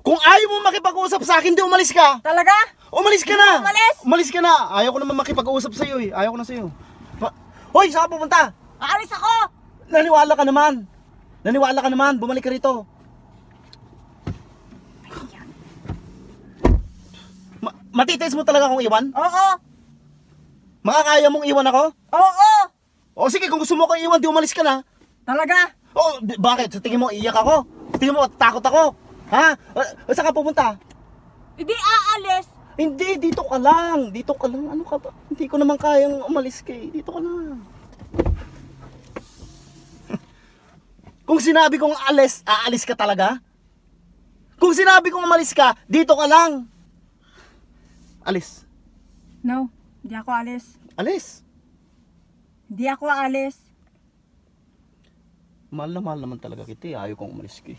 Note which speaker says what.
Speaker 1: Kung ayaw mo makipag-usap sa akin, di umalis ka.
Speaker 2: Talaga?
Speaker 1: Umalis ka na!
Speaker 2: Umalis?
Speaker 1: Umalis ka na! Ayaw ko naman makipag-usap sa'yo eh. Ayaw ko na sa'yo. Ma- Hoy, saan ka pupunta?
Speaker 2: Aalis ako!
Speaker 1: Naniwala ka naman. Naniwala ka naman. Bumalik ka rito. Ma- matitiis mo talaga akong iwan?
Speaker 2: Oo!
Speaker 1: Makakaya mong iwan ako?
Speaker 2: Oo!
Speaker 1: O sige, kung gusto mo akong iwan, di umalis ka na.
Speaker 2: Talaga?
Speaker 1: O, di- bakit? Sa tingin mo, iyak ako? Sa tingin mo, takot ako? Ha? Uh, saan ka pupunta?
Speaker 2: Hindi aalis!
Speaker 1: Hindi, dito ka lang. Dito ka lang. Ano ka ba? Hindi ko naman kayang umalis kay. Dito ka lang. Kung sinabi kong alis, aalis ka talaga? Kung sinabi kong umalis ka, dito ka lang. Alis.
Speaker 2: No, hindi ako alis.
Speaker 1: Alis.
Speaker 2: Hindi ako aalis.
Speaker 1: Mahal na mahal naman talaga kita. eh. Ayaw kong umalis kay.